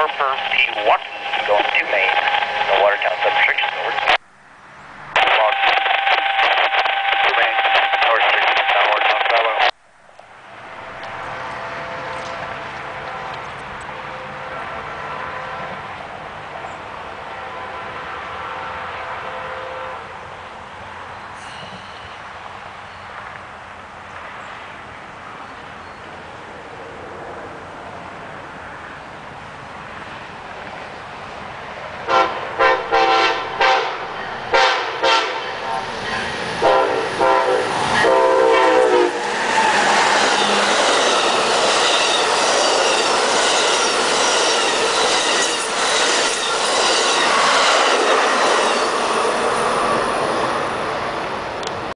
Corper P. Watson going to Maine, the Watertown